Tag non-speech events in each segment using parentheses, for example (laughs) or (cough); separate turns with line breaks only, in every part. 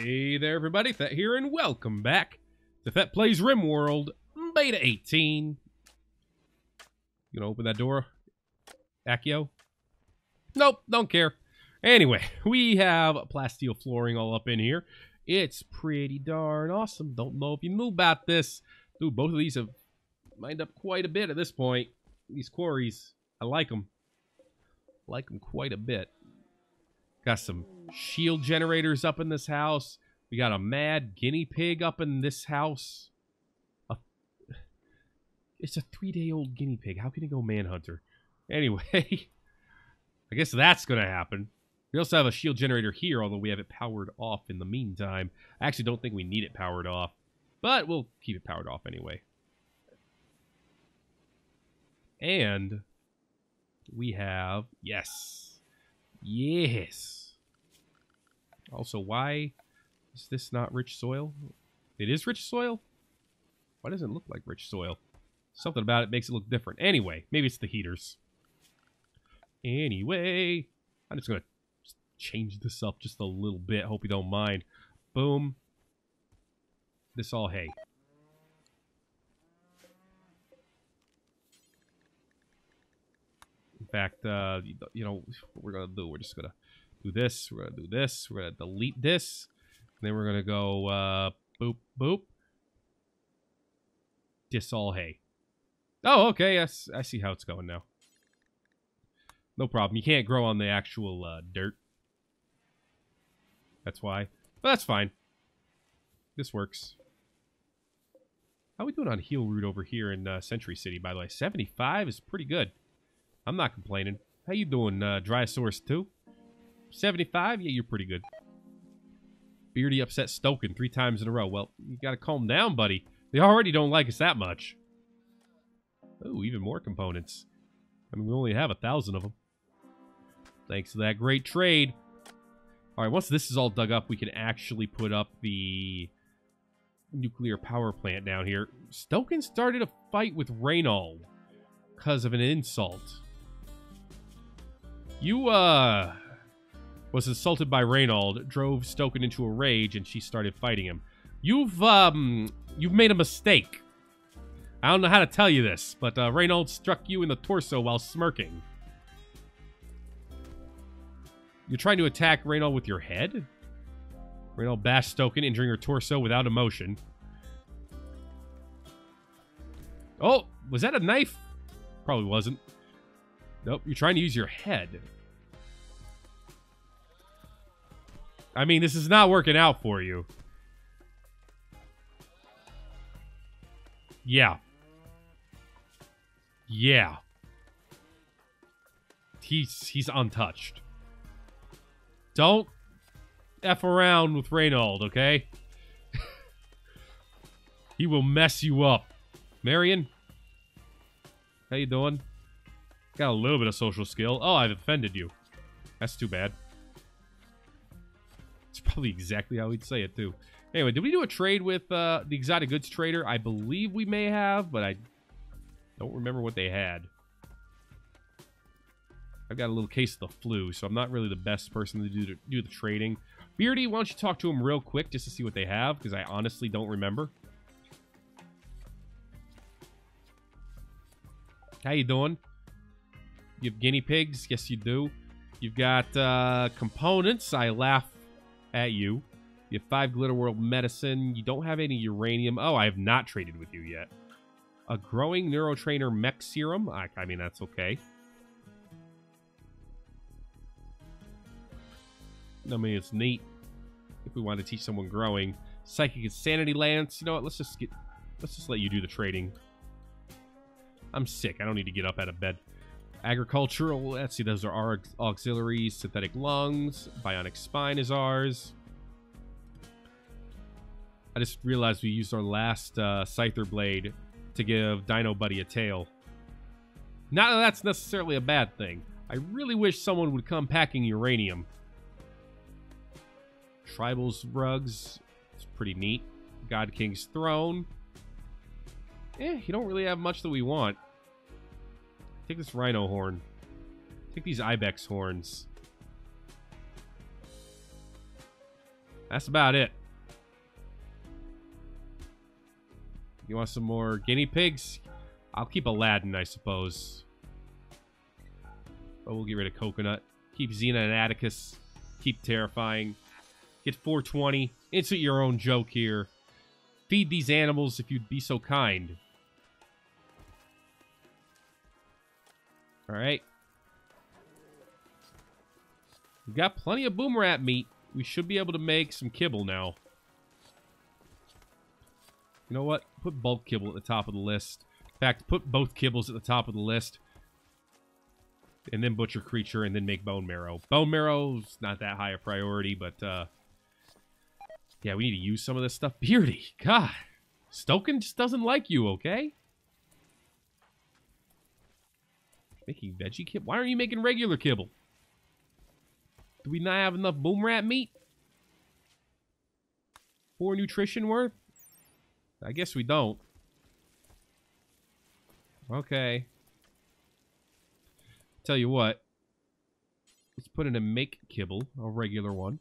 Hey there, everybody. Thet here, and welcome back to Thet Plays RimWorld Beta 18. You gonna open that door, Accio? Nope, don't care. Anyway, (laughs) we have plasteel flooring all up in here. It's pretty darn awesome. Don't know if you knew about this. Dude, both of these have mined up quite a bit at this point. These quarries, I like them. like them quite a bit. Got some shield generators up in this house. We got a mad guinea pig up in this house. A, it's a three-day-old guinea pig. How can it go manhunter? Anyway, (laughs) I guess that's going to happen. We also have a shield generator here, although we have it powered off in the meantime. I actually don't think we need it powered off, but we'll keep it powered off anyway. And we have, yes, yes. Also, why is this not rich soil? It is rich soil? Why doesn't it look like rich soil? Something about it makes it look different. Anyway, maybe it's the heaters. Anyway, I'm just going to change this up just a little bit. Hope you don't mind. Boom. This all hay. In fact, uh, you know, what we're going to do, we're just going to do this. We're going to do this. We're going to delete this. Then we're going to go uh, boop, boop. Dis all hay. Oh, okay. Yes, I see how it's going now. No problem. You can't grow on the actual uh, dirt. That's why. But that's fine. This works. How we doing on heal root over here in uh, Century City, by the way? 75 is pretty good. I'm not complaining. How you doing, uh, Dryosaurus 2? 75? Yeah, you're pretty good. Beardy upset Stoken three times in a row. Well, you gotta calm down, buddy. They already don't like us that much. Oh, even more components. I mean, we only have a thousand of them. Thanks to that great trade. All right, once this is all dug up, we can actually put up the nuclear power plant down here. Stoken started a fight with Reynold because of an insult. You, uh, was insulted by Reynold, drove Stoken into a rage, and she started fighting him. You've, um, you've made a mistake. I don't know how to tell you this, but uh, Reynold struck you in the torso while smirking. You're trying to attack Reynold with your head? Reynold bashed Stoken, injuring her torso without emotion. Oh, was that a knife? Probably wasn't. Nope, you're trying to use your head. I mean, this is not working out for you. Yeah. Yeah. He's he's untouched. Don't F around with Reynold, okay? (laughs) he will mess you up. Marion? How you doing? Got a little bit of social skill. Oh, I've offended you. That's too bad. It's probably exactly how he'd say it, too. Anyway, did we do a trade with uh, the exotic goods trader? I believe we may have, but I don't remember what they had. I've got a little case of the flu, so I'm not really the best person to do, to do the trading. Beardy, why don't you talk to him real quick just to see what they have, because I honestly don't remember. How you doing? You have guinea pigs? Yes, you do. You've got uh, components. I laugh at you. You have five Glitter World medicine. You don't have any uranium. Oh, I have not traded with you yet. A growing neurotrainer mech serum. I, I mean, that's okay. I mean, it's neat if we want to teach someone growing. Psychic Insanity Lance. You know what? Let's just get. Let's just let you do the trading. I'm sick. I don't need to get up out of bed. Agricultural. Let's see. Those are our auxiliaries. Synthetic lungs. Bionic spine is ours. I just realized we used our last uh, Scyther blade to give Dino Buddy a tail. Not that that's necessarily a bad thing. I really wish someone would come packing uranium. Tribal's rugs. It's pretty neat. God King's throne. Eh, you don't really have much that we want. Take this rhino horn. Take these ibex horns. That's about it. You want some more guinea pigs? I'll keep Aladdin, I suppose. But we'll get rid of Coconut. Keep Xena and Atticus. Keep Terrifying. Get 420. Insert your own joke here. Feed these animals if you'd be so kind. Alright. We've got plenty of boom rat meat. We should be able to make some kibble now. You know what? Put bulk kibble at the top of the list. In fact, put both kibbles at the top of the list. And then butcher creature and then make bone marrow. Bone marrow's not that high a priority, but uh yeah, we need to use some of this stuff. Beardy, God. Stoken just doesn't like you, okay? Making veggie kibble? Why aren't you making regular kibble? Do we not have enough boom rat meat? For nutrition worth? I guess we don't. Okay. Tell you what. Let's put in a make kibble, a regular one.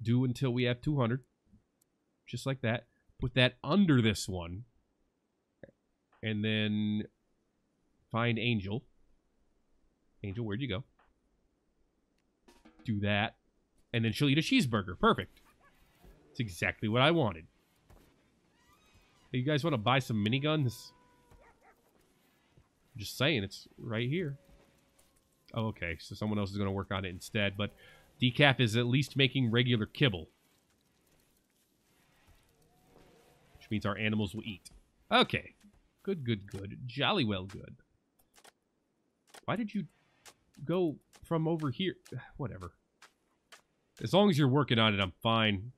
Do until we have 200. Just like that. Put that under this one. And then find Angel. Angel, where'd you go? Do that. And then she'll eat a cheeseburger. Perfect. It's exactly what I wanted. Hey, you guys want to buy some miniguns? Just saying, it's right here. Oh, okay. So someone else is going to work on it instead. But Decaf is at least making regular kibble. Which means our animals will eat. Okay. Good, good, good. Jolly well good. Why did you go from over here? (sighs) Whatever. As long as you're working on it, I'm fine.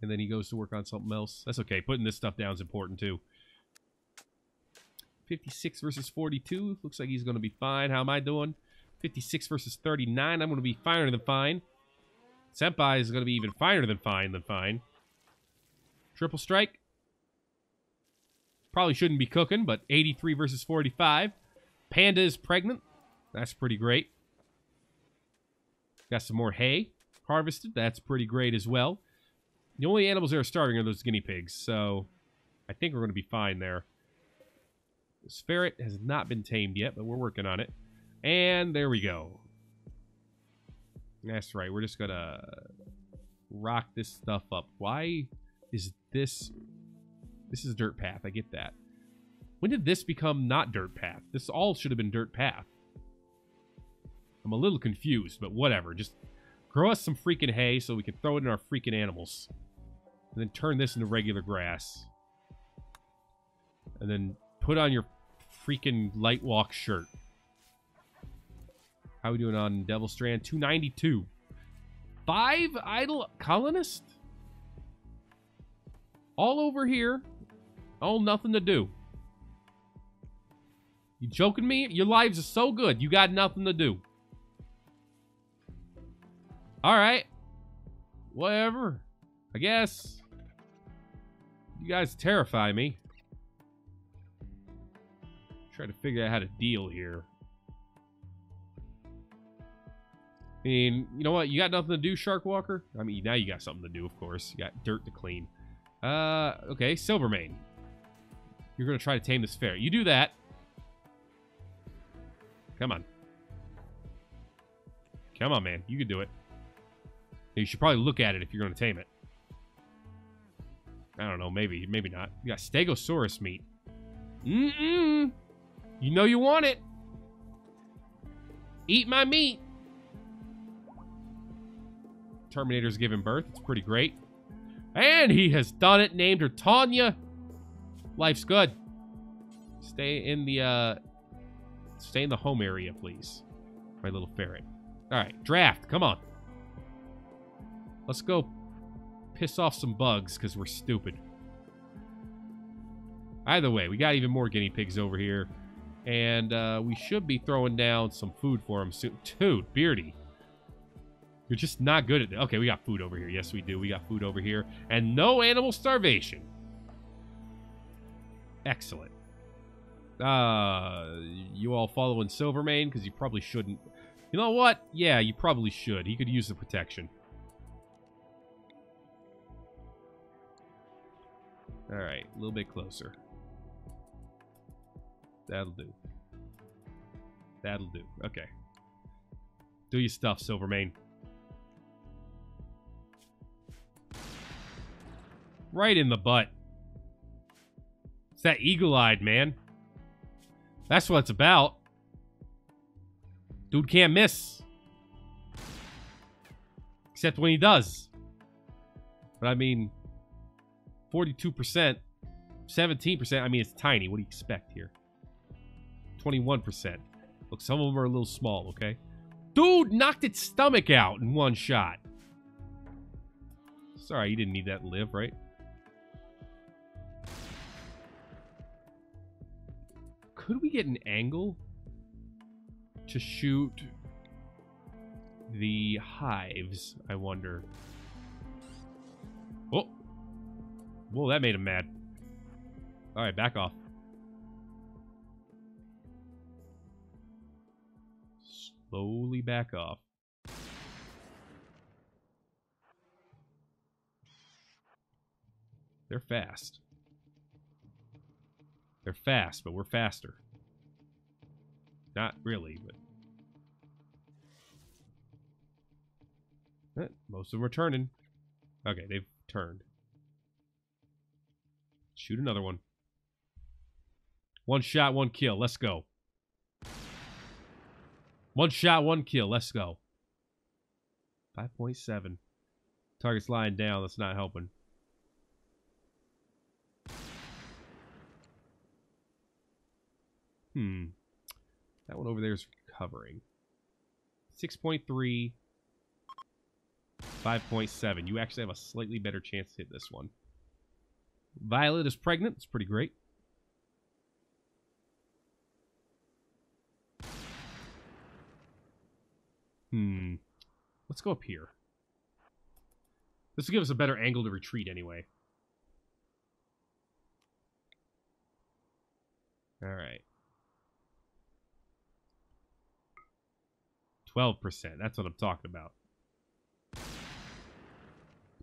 And then he goes to work on something else. That's okay. Putting this stuff down is important, too. 56 versus 42. Looks like he's going to be fine. How am I doing? 56 versus 39. I'm going to be finer than fine. Senpai is going to be even finer than fine than fine. Triple strike. Probably shouldn't be cooking, but 83 versus 45. Panda is pregnant. That's pretty great. Got some more hay harvested. That's pretty great as well. The only animals that are starving are those guinea pigs, so I think we're going to be fine there. This ferret has not been tamed yet, but we're working on it. And there we go. That's right. We're just going to rock this stuff up. Why is this... This is dirt path. I get that. When did this become not dirt path? This all should have been dirt path. I'm a little confused, but whatever. Just grow us some freaking hay so we can throw it in our freaking animals. And then turn this into regular grass. And then put on your freaking light walk shirt. How are we doing on Devil Strand? 292. Five idle colonists? All over here. All nothing to do. You joking me? Your lives are so good. You got nothing to do. Alright. Whatever. I guess. You guys terrify me. Try to figure out how to deal here. I mean, you know what? You got nothing to do, Shark Walker? I mean, now you got something to do, of course. You got dirt to clean. Uh, okay, Silvermane. You're going to try to tame this ferret. You do that. Come on. Come on, man. You can do it. You should probably look at it if you're going to tame it. I don't know. Maybe. Maybe not. You got Stegosaurus meat. Mm-mm. You know you want it. Eat my meat. Terminator's giving birth. It's pretty great. And he has done it. Named her Tanya. Life's good. Stay in the, uh... Stay in the home area, please. My little ferret. Alright, draft. Come on. Let's go piss off some bugs, because we're stupid. Either way, we got even more guinea pigs over here. And uh, we should be throwing down some food for them soon. Dude, Beardy. You're just not good at it. Okay, we got food over here. Yes, we do. We got food over here. And no animal starvation. Excellent. Uh, you all following Silvermane? Because you probably shouldn't. You know what? Yeah, you probably should. He could use the protection. Alright, a little bit closer. That'll do. That'll do. Okay. Do your stuff, Silvermane. Right in the butt. It's that eagle-eyed, man. That's what it's about. Dude can't miss. Except when he does. But I mean, 42%, 17%, I mean, it's tiny. What do you expect here? 21%. Look, some of them are a little small, okay? Dude knocked its stomach out in one shot. Sorry, you didn't need that live, right? Could we get an angle to shoot the hives, I wonder? Whoa, that made him mad. Alright, back off. Slowly back off. They're fast. They're fast, but we're faster. Not really, but... Eh, most of them are turning. Okay, they've turned. Shoot another one. One shot, one kill. Let's go. One shot, one kill. Let's go. 5.7. Target's lying down. That's not helping. Hmm. That one over there is recovering. 6.3. 5.7. You actually have a slightly better chance to hit this one. Violet is pregnant. It's pretty great. Hmm. Let's go up here. This will give us a better angle to retreat anyway. Alright. 12%. That's what I'm talking about.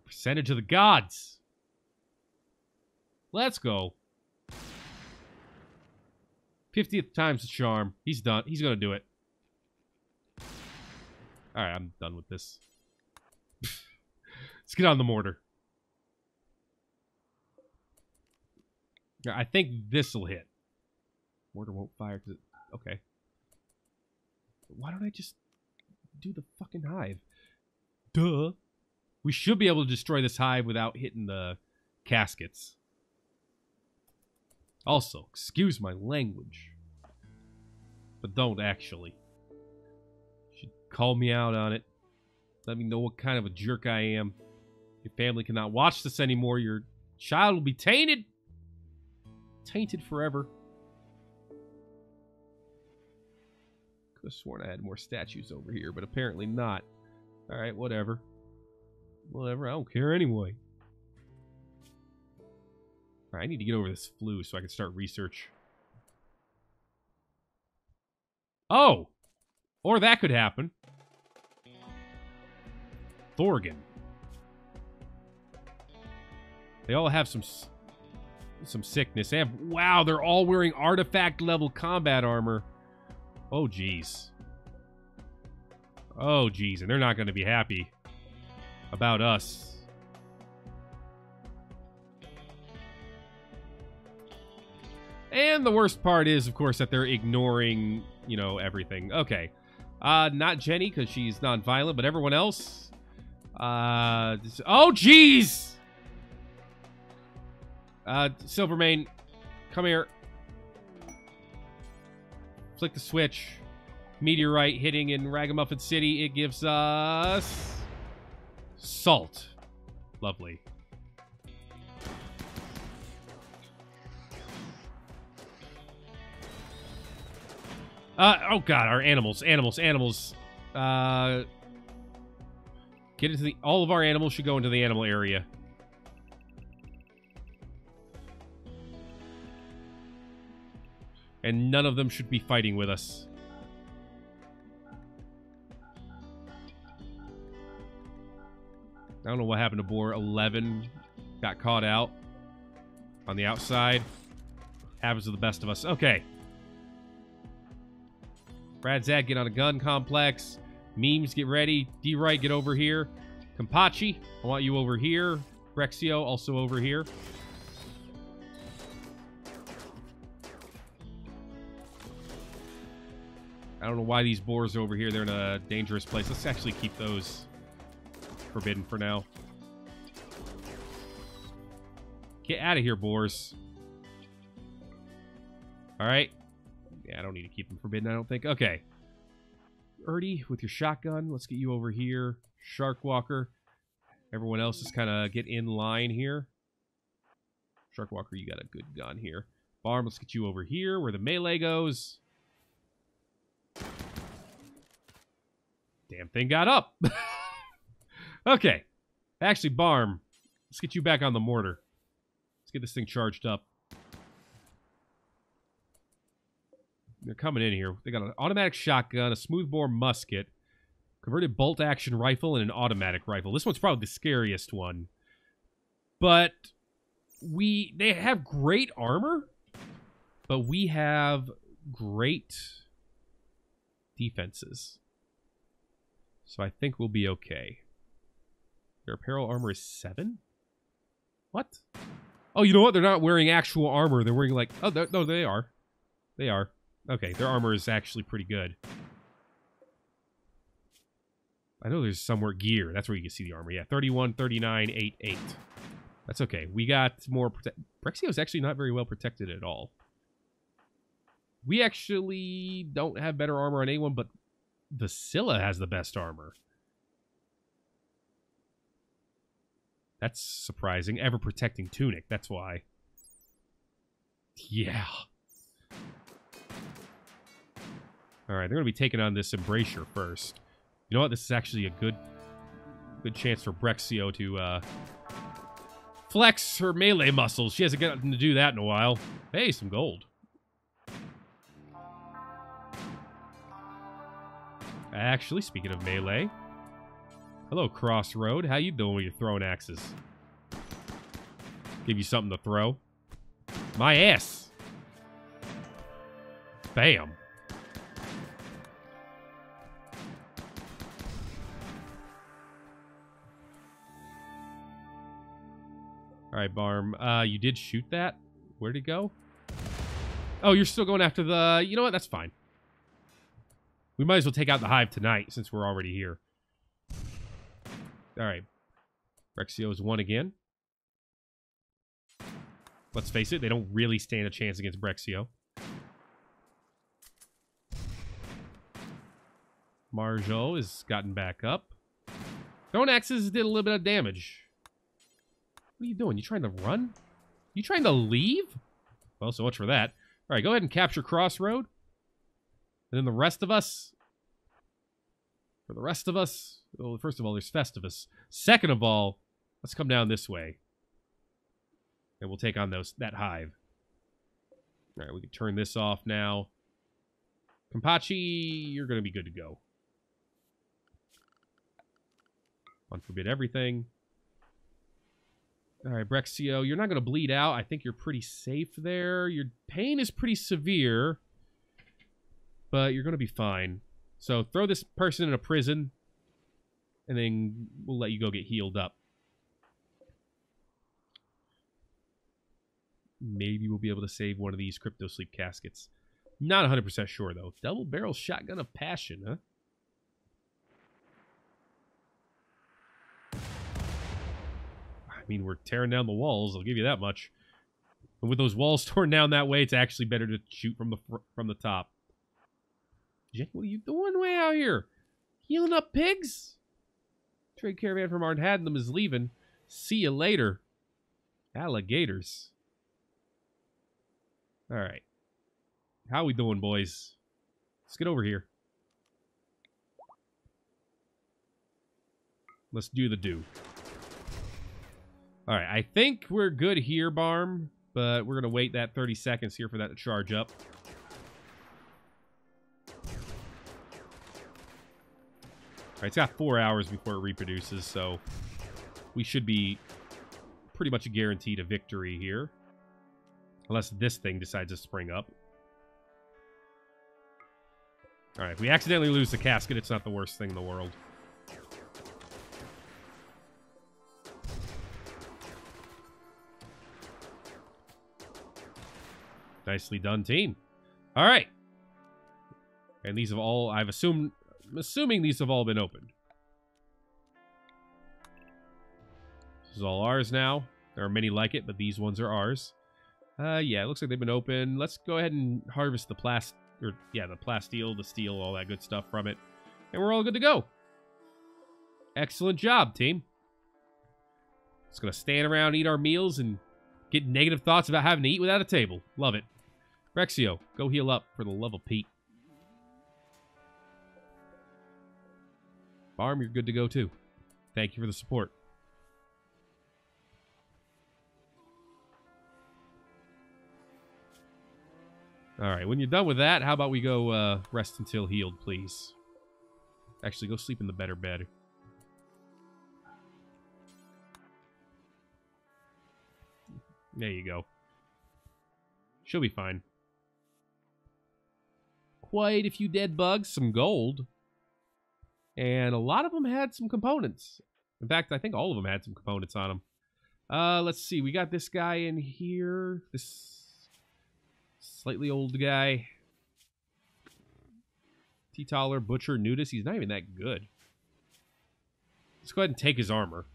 Percentage of the gods. Let's go. 50th time's the charm. He's done. He's going to do it. Alright, I'm done with this. (laughs) Let's get on the mortar. I think this will hit. Mortar won't fire because Okay. Why don't I just do the fucking hive? Duh. We should be able to destroy this hive without hitting the caskets. Also, excuse my language. But don't actually. You should call me out on it. Let me know what kind of a jerk I am. Your family cannot watch this anymore. Your child will be tainted. Tainted forever. Could have sworn I had more statues over here, but apparently not. Alright, whatever. Whatever, I don't care anyway. Right, I need to get over this flu so I can start research. Oh! Or that could happen. Thorgan. They all have some some sickness. They have wow, they're all wearing artifact level combat armor. Oh jeez. Oh jeez, and they're not going to be happy about us. And the worst part is, of course, that they're ignoring, you know, everything. Okay. Uh, not Jenny, because she's non-violent, but everyone else. Uh, oh, jeez! Uh, Silvermane, come here. Flick the switch. Meteorite hitting in Ragamuffin City. It gives us... Salt. Lovely. Uh, oh god, our animals, animals, animals. Uh, get into the. All of our animals should go into the animal area. And none of them should be fighting with us. I don't know what happened to Boar 11. Got caught out. On the outside. Happens to the best of us. Okay. Radzad, get on a gun complex. Memes, get ready. D Wright, get over here. Kampachi, I want you over here. Brexio, also over here. I don't know why these boars are over here. They're in a dangerous place. Let's actually keep those forbidden for now. Get out of here, boars. All right. Yeah, I don't need to keep them forbidden, I don't think. Okay. Erdy, with your shotgun, let's get you over here. Sharkwalker. Everyone else is kind of get in line here. Sharkwalker, you got a good gun here. Barm, let's get you over here where the melee goes. Damn thing got up. (laughs) okay. Actually, Barm, let's get you back on the mortar. Let's get this thing charged up. They're coming in here. They got an automatic shotgun, a smoothbore musket, converted bolt action rifle, and an automatic rifle. This one's probably the scariest one. But we they have great armor, but we have great defenses. So I think we'll be okay. Their apparel armor is seven? What? Oh, you know what? They're not wearing actual armor. They're wearing like... Oh, no, they are. They are. Okay, their armor is actually pretty good. I know there's somewhere gear. That's where you can see the armor. Yeah, 31, 39, 8, 8. That's okay. We got more... Brexio is actually not very well protected at all. We actually don't have better armor on anyone, but Vasilla has the best armor. That's surprising. Ever protecting tunic. That's why. Yeah. Alright, they're going to be taking on this Embrasure first. You know what? This is actually a good good chance for Brexio to uh, flex her melee muscles. She hasn't gotten to do that in a while. Hey, some gold. Actually, speaking of melee, hello, Crossroad. How you doing with your throwing axes? Give you something to throw. My ass. Bam. Right, Barm. Uh, you did shoot that? Where'd it go? Oh, you're still going after the... You know what? That's fine. We might as well take out the hive tonight since we're already here. All right. Brexio is one again. Let's face it, they don't really stand a chance against Brexio. Marjo has gotten back up. Throwing axes did a little bit of damage. What are you doing? You trying to run? You trying to leave? Well, so much for that. All right, go ahead and capture Crossroad. And then the rest of us... For the rest of us... Well, first of all, there's Festivus. Second of all, let's come down this way. And we'll take on those that hive. All right, we can turn this off now. Kampachi, you're going to be good to go. Unforbid everything. All right, Brexio, you're not going to bleed out. I think you're pretty safe there. Your pain is pretty severe but you're going to be fine. So throw this person in a prison, and then we'll let you go get healed up. Maybe we'll be able to save one of these crypto sleep caskets. Not 100% sure, though. Double barrel shotgun of passion, huh? Mean, we're tearing down the walls. I'll give you that much. And with those walls (laughs) torn down that way, it's actually better to shoot from the from the top. Jake, what are you doing way out here? Healing up pigs? Trade caravan from Arnhaddam is leaving. See you later. Alligators. All right. How we doing, boys? Let's get over here. Let's do the do. All right, I think we're good here, Barm, but we're going to wait that 30 seconds here for that to charge up. Right, it's got four hours before it reproduces, so we should be pretty much guaranteed a victory here. Unless this thing decides to spring up. Alright, if we accidentally lose the casket, it's not the worst thing in the world. Nicely done, team. All right. And these have all, I've assumed, I'm assuming these have all been opened. This is all ours now. There are many like it, but these ones are ours. Uh, yeah, it looks like they've been open. Let's go ahead and harvest the plast, or yeah, the plasteel, the steel, all that good stuff from it. And we're all good to go. Excellent job, team. Just gonna stand around, eat our meals, and get negative thoughts about having to eat without a table. Love it. Rexio, go heal up for the love of Pete. Barm, you're good to go too. Thank you for the support. All right, when you're done with that, how about we go uh, rest until healed, please? Actually, go sleep in the better bed. There you go. She'll be fine quite a few dead bugs, some gold, and a lot of them had some components. In fact, I think all of them had some components on them. Uh, let's see. We got this guy in here. This slightly old guy. Teetotaler, Butcher, Nudist. He's not even that good. Let's go ahead and take his armor.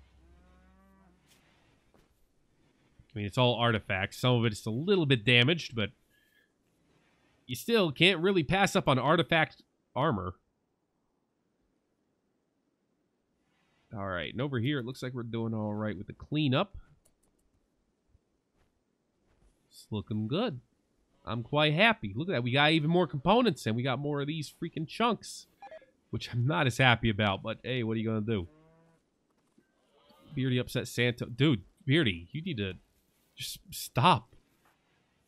I mean, it's all artifacts. Some of it is a little bit damaged, but you still can't really pass up on artifact armor. All right, and over here, it looks like we're doing all right with the cleanup. It's looking good. I'm quite happy. Look at that. We got even more components, and we got more of these freaking chunks, which I'm not as happy about, but hey, what are you going to do? Beardy upset Santa. Dude, Beardy, you need to just stop.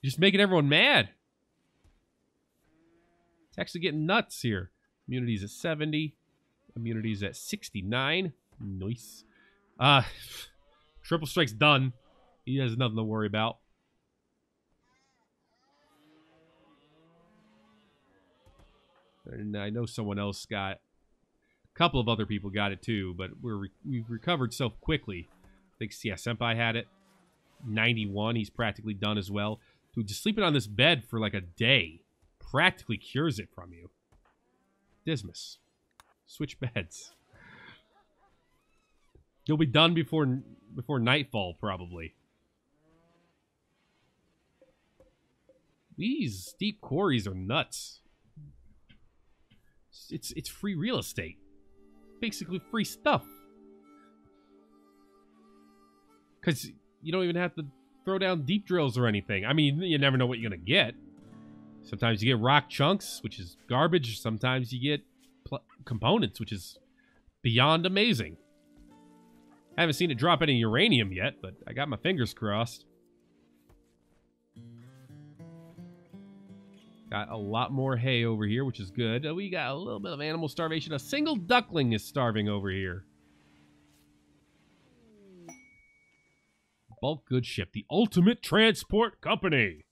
You're just making everyone mad. It's actually getting nuts here. Immunity's at 70. Immunity's at 69. Nice. Uh, (sighs) triple strike's done. He has nothing to worry about. And I know someone else got a couple of other people got it too, but we're re we've recovered so quickly. I think yeah, Senpai had it. 91, he's practically done as well. Dude, just sleeping on this bed for like a day practically cures it from you. Dismas. Switch beds. You'll be done before before nightfall, probably. These deep quarries are nuts. It's it's free real estate. Basically free stuff. Cause you don't even have to throw down deep drills or anything. I mean, you never know what you're gonna get. Sometimes you get rock chunks, which is garbage. Sometimes you get components, which is beyond amazing. I haven't seen it drop any uranium yet, but I got my fingers crossed. Got a lot more hay over here, which is good. We got a little bit of animal starvation. A single duckling is starving over here. Bulk goods ship, the ultimate transport company.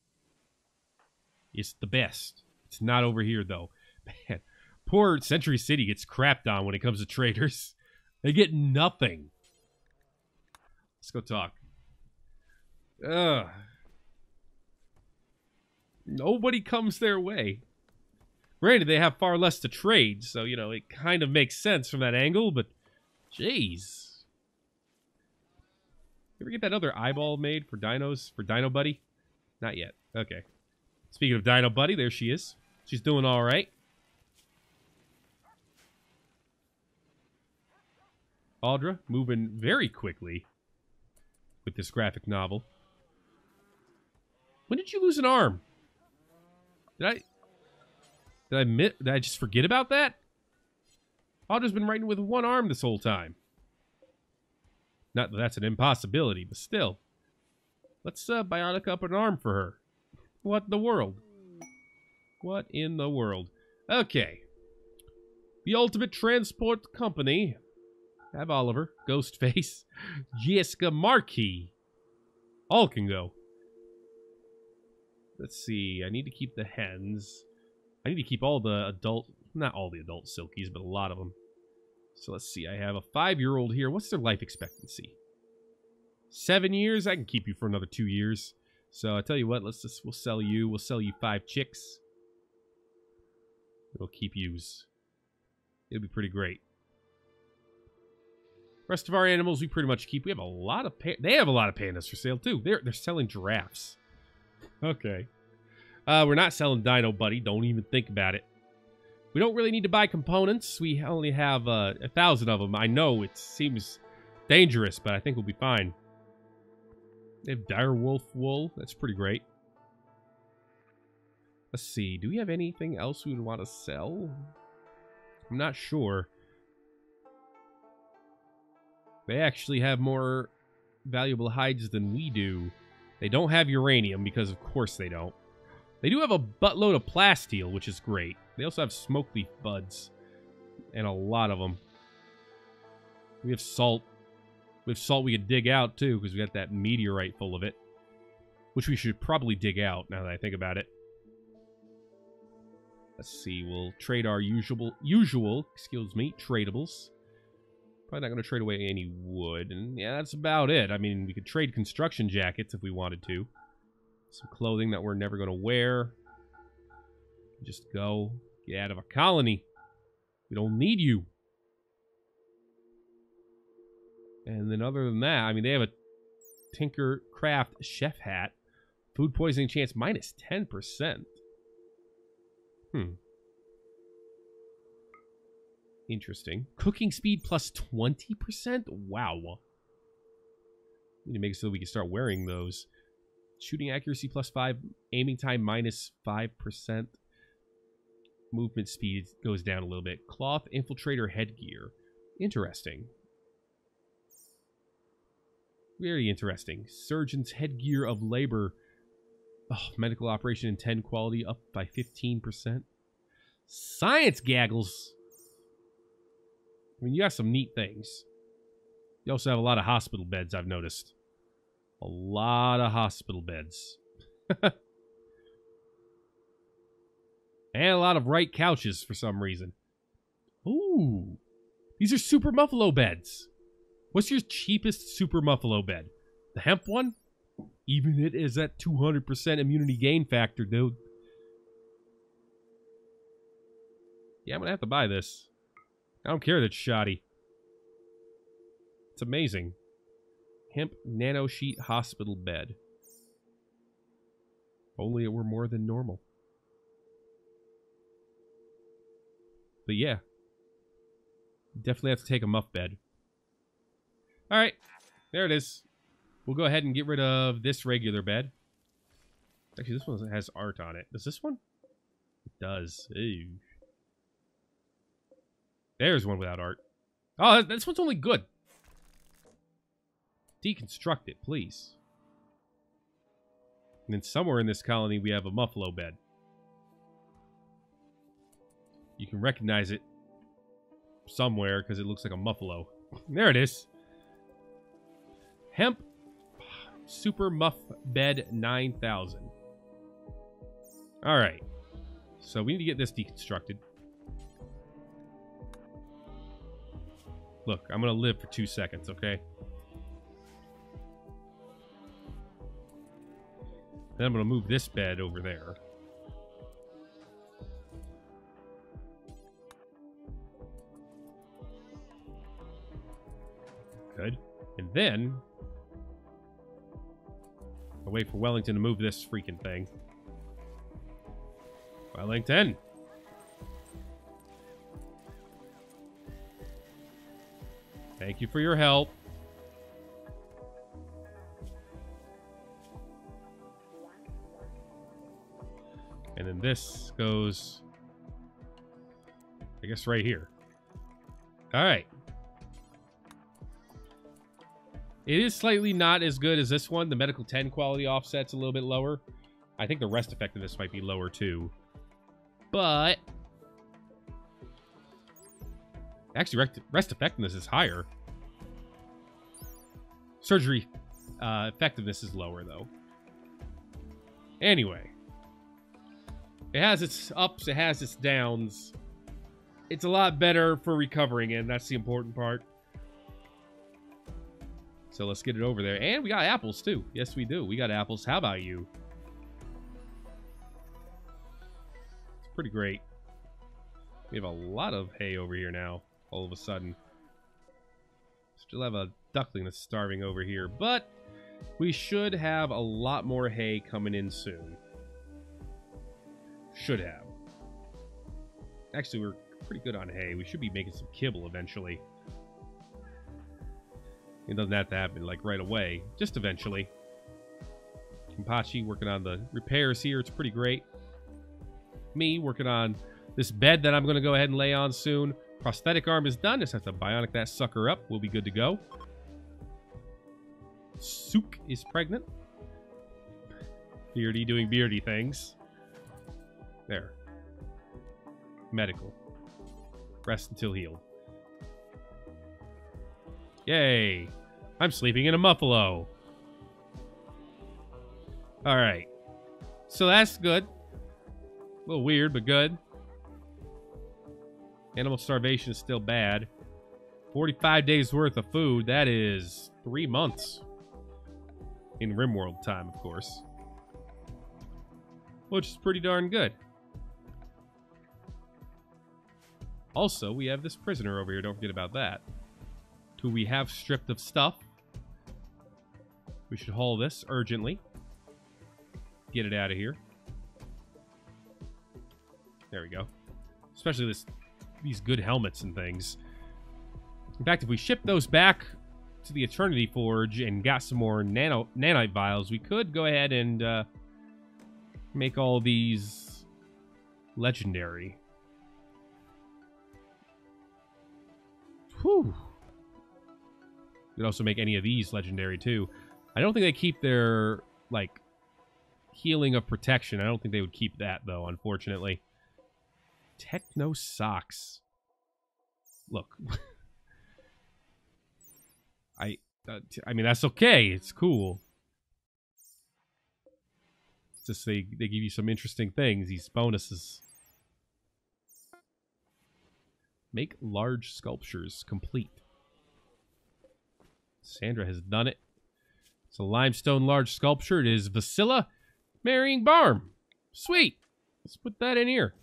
It's the best. It's not over here though. (laughs) Man, poor Century City gets crapped on when it comes to traders. (laughs) They get nothing. Let's go talk. Ugh. Nobody comes their way. Granted, they have far less to trade, so, you know, it kind of makes sense from that angle, but jeez. Ever get that other eyeball made for dinos, for Dino Buddy? Not yet. Okay. Speaking of Dino Buddy, there she is. She's doing all right. Audra moving very quickly with this graphic novel. When did you lose an arm? Did I did I admit did I just forget about that? Audra's been writing with one arm this whole time. Not that that's an impossibility, but still. Let's uh, bionic up an arm for her. What the world? What in the world? Okay. The Ultimate Transport Company. Have Oliver, Ghostface, (laughs) Jessica Marquis. All can go. Let's see. I need to keep the hens. I need to keep all the adult, not all the adult silkies, but a lot of them. So let's see. I have a five-year-old here. What's their life expectancy? Seven years? I can keep you for another two years. So I tell you what, let's just, we'll sell you. We'll sell you five chicks. It'll keep yous. It'll be pretty great. Rest of our animals we pretty much keep. We have a lot of they have a lot of pandas for sale too. They're they're selling giraffes. Okay. Uh, we're not selling Dino Buddy. Don't even think about it. We don't really need to buy components. We only have uh, a thousand of them. I know it seems dangerous, but I think we'll be fine. They have dire wolf wool. That's pretty great. Let's see. Do we have anything else we would want to sell? I'm not sure. They actually have more valuable hides than we do. They don't have uranium, because of course they don't. They do have a buttload of plasteel, which is great. They also have smoke leaf buds. And a lot of them. We have salt. We have salt we could dig out, too, because we got that meteorite full of it. Which we should probably dig out, now that I think about it. Let's see, we'll trade our usual, usual, excuse me, tradables. Probably not going to trade away any wood. And yeah, that's about it. I mean, we could trade construction jackets if we wanted to. Some clothing that we're never going to wear. Just go. Get out of a colony. We don't need you. And then other than that, I mean, they have a Tinker Craft chef hat. Food poisoning chance minus 10%. Hmm. Interesting. Cooking speed plus 20%? Wow. We need to make it so we can start wearing those. Shooting accuracy plus 5. Aiming time minus 5%. Movement speed goes down a little bit. Cloth infiltrator headgear. Interesting. Very interesting. Surgeon's headgear of labor. Oh, medical operation in 10 quality up by 15%. Science gaggles. I mean, you got some neat things. You also have a lot of hospital beds, I've noticed. A lot of hospital beds. (laughs) and a lot of right couches for some reason. Ooh. These are super muffalo beds. What's your cheapest super muffalo bed? The hemp one? Even it is at 200% immunity gain factor, dude. Yeah, I'm going to have to buy this. I don't care that it's shoddy. It's amazing. Hemp nano sheet hospital bed. Only it were more than normal. But yeah. Definitely have to take a muff bed. Alright. There it is. We'll go ahead and get rid of this regular bed. Actually, this one has art on it. Does this one? It does. Ew. There's one without art. Oh, this one's only good. Deconstruct it, please. And then somewhere in this colony, we have a muffalo bed. You can recognize it somewhere because it looks like a muffalo. There it is. Hemp Super Muff Bed 9000. All right. So we need to get this deconstructed. Look, I'm going to live for two seconds, okay? Then I'm going to move this bed over there. Good. And then... I'll wait for Wellington to move this freaking thing. Wellington! Thank you for your help. And then this goes, I guess, right here. All right. It is slightly not as good as this one. The medical 10 quality offset's a little bit lower. I think the rest effectiveness might be lower too. But Actually, rest effectiveness is higher. Surgery uh, effectiveness is lower, though. Anyway, It has its ups, it has its downs. It's a lot better for recovering and That's the important part. So let's get it over there. And we got apples, too. Yes, we do. We got apples. How about you? It's pretty great. We have a lot of hay over here now, all of a sudden. Still have a duckling that's starving over here, but we should have a lot more hay coming in soon. Should have. Actually, we're pretty good on hay. We should be making some kibble eventually. It doesn't have to happen like right away, just eventually. Kimpachi working on the repairs here. It's pretty great. Me working on this bed that I'm going to go ahead and lay on soon. Prosthetic arm is done. Just have to bionic that sucker up. We'll be good to go. Sook is pregnant. Beardy doing beardy things. There. Medical. Rest until healed. Yay. I'm sleeping in a muffalo. Alright. So that's good. A little weird, but good. Animal starvation is still bad. 45 days worth of food. That is three months. In RimWorld time, of course. Which is pretty darn good. Also, we have this prisoner over here. Don't forget about that. Who we have stripped of stuff. We should haul this urgently. Get it out of here. There we go. Especially this these good helmets and things. In fact, if we ship those back to the Eternity Forge and got some more nano nanite vials, we could go ahead and uh, make all these legendary. Whew. You could also make any of these legendary too. I don't think they keep their like healing of protection. I don't think they would keep that though, unfortunately. Techno socks. Look. (laughs) I uh, I mean that's okay. It's cool. It's just they they give you some interesting things, these bonuses. Make large sculptures complete. Sandra has done it. It's a limestone large sculpture. It is Vasilla marrying Barm. Sweet. Let's put that in here.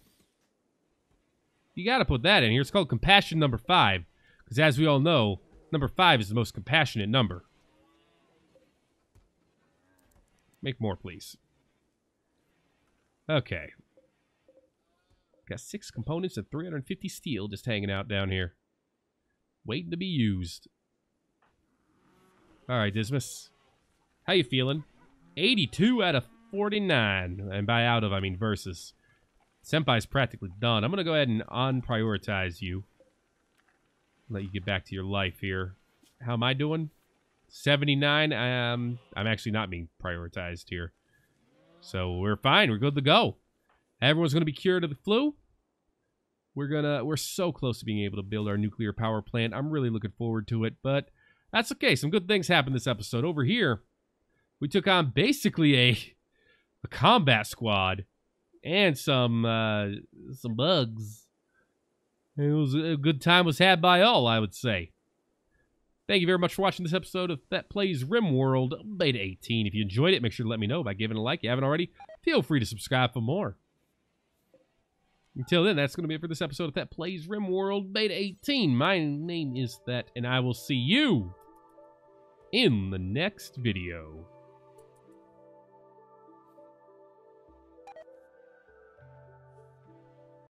You got to put that in here. It's called Compassion Number 5. Because as we all know, number 5 is the most compassionate number. Make more, please. Okay. Got six components and 350 steel just hanging out down here. Waiting to be used. All right, Dismas. How you feeling? 82 out of 49. And by out of, I mean versus. Senpai's practically done. I'm going to go ahead and unprioritize you. Let you get back to your life here. How am I doing? 79. Um, I'm actually not being prioritized here. So we're fine. We're good to go. Everyone's going to be cured of the flu. We're gonna we're so close to being able to build our nuclear power plant. I'm really looking forward to it, but that's okay. Some good things happened this episode. Over here, we took on basically a a combat squad and some uh, some bugs. It was a good time was had by all, I would say. Thank you very much for watching this episode of Thet Plays RimWorld Beta 18. If you enjoyed it, make sure to let me know by giving a like. If you haven't already, feel free to subscribe for more. Until then, that's going to be it for this episode of Thet Plays RimWorld Beta 18. My name is Thet, and I will see you in the next video.